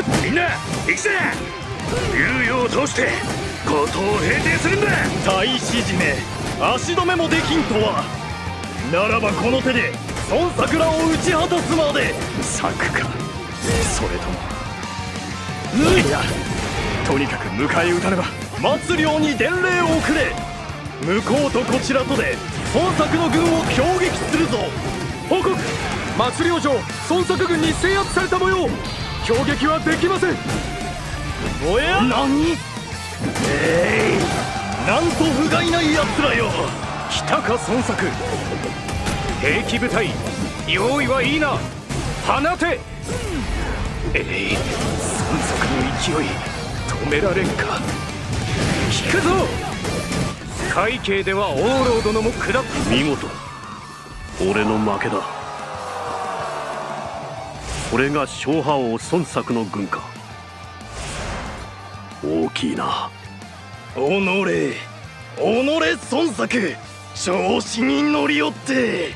みんな行くぜ猶予を通して強盗を平定するんだ大使締め足止めもできんとはならばこの手で孫桜を打ち果たすまで。策かそれともいやとにかく迎え撃たねば。末領に伝令を送れ向こうとこちらとで孫作の軍を攻撃す。るぞ報告末領城孫作軍に制圧された模様攻撃はできません。おや？何？えいなんと不甲斐ない奴らよ。来たか孫作。兵器部隊用意はいいな。放て。えい孫作の勢い止められんか。引くぞ。会計ではオーロー殿も下っ見事。俺の負けだこれが小覇王孫作の軍か大きいな。己己孫作。調子に乗り寄って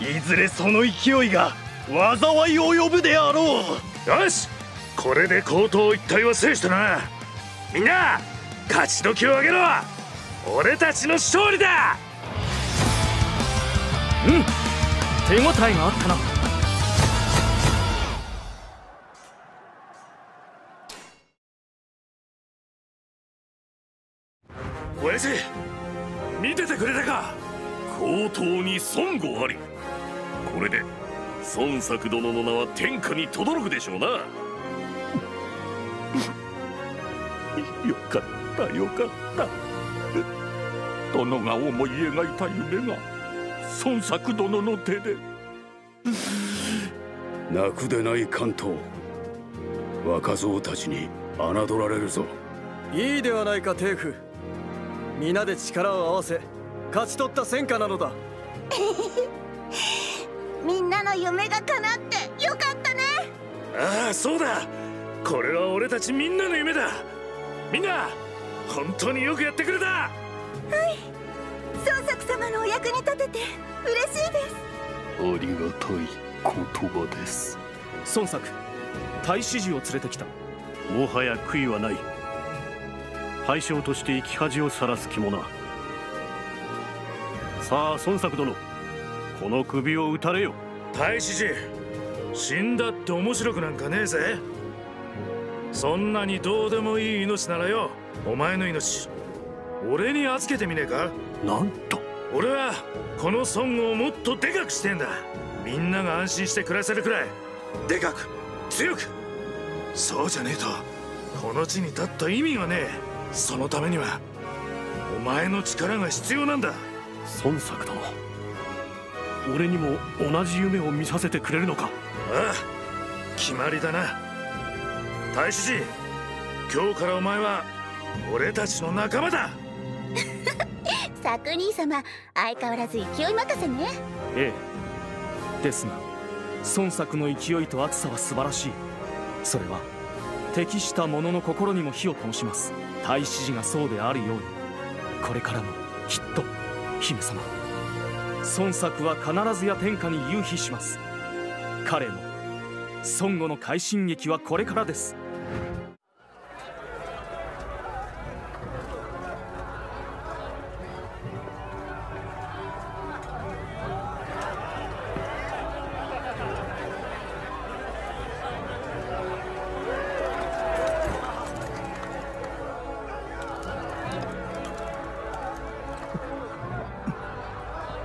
いずれその勢いが災いを呼ぶであろう。よしこれで高等一体は制したな。みんな勝ち時を上げろ。俺たちの勝利だ。うん手応えがあったな親父見ててくれたか。高等に孫悟あり。これで孫作殿の名は天下に轟くでしょうな。よかったよかった。殿が思い描いた夢が孫作殿の手で。泣くでない関東。若造たちに侮られるぞ。いいではないかテーフ皆で力を合わせ勝ち取った戦果なのだ。みんなの夢が叶ってよかったね。ああそうだ。これは俺たちみんなの夢だ。みんな本当によくやってくれた。はい。孫作様のお役に立てて嬉しいです。ありがたい言葉です。孫作大使寺を連れてきた。もはや悔いはない敗将として生き恥をさらす気もな。さあ孫作殿この首を打たれよ。大使寺死んだって面白くなんかねえぜ。そんなにどうでもいい命ならよお前の命俺に預けてみねえか。なんと。俺はこの孫悟をもっとでかくしてんだ。みんなが安心して暮らせるくらいでかく強く。そうじゃねえとこの地に立った意味がねえそのためにはお前の力が必要なんだ。孫作殿俺にも同じ夢を見させてくれるのか？ああ決まりだな。大使寺今日からお前は俺たちの仲間だ。作兄様相変わらず勢い任せね。ええ。ですが孫作の勢いと熱さは素晴らしい。それは適した者の心にも火を灯します太子寺がそうであるようにこれからもきっと姫様孫作は必ずや天下に夕日します。彼の孫悟の快進撃はこれからです。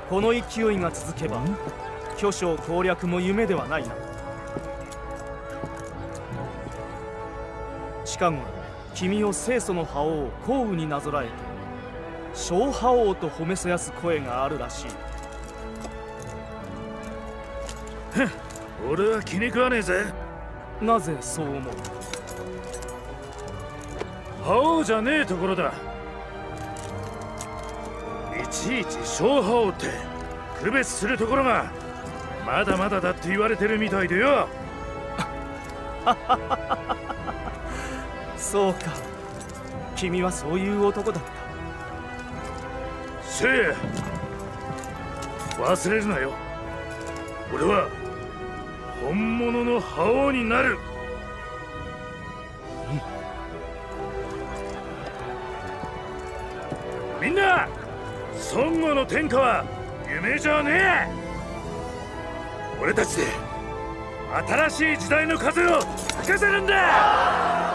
この勢いが続けば巨匠攻略も夢ではないな。近頃君を清楚の覇王項羽になぞらえて小覇王と褒めそやす声があるらしい。俺は気に食わねえぜ。なぜそう思う？覇王じゃねえところだ。いちいち小破王って区別するところがまだまだだって言われてるみたいでよ。そうか。君はそういう男だった。せい。忘れるなよ。俺は本物の覇王になる。みんな！孫悟の天下は夢じゃねえ。俺たちで新しい時代の風を吹かせるんだ。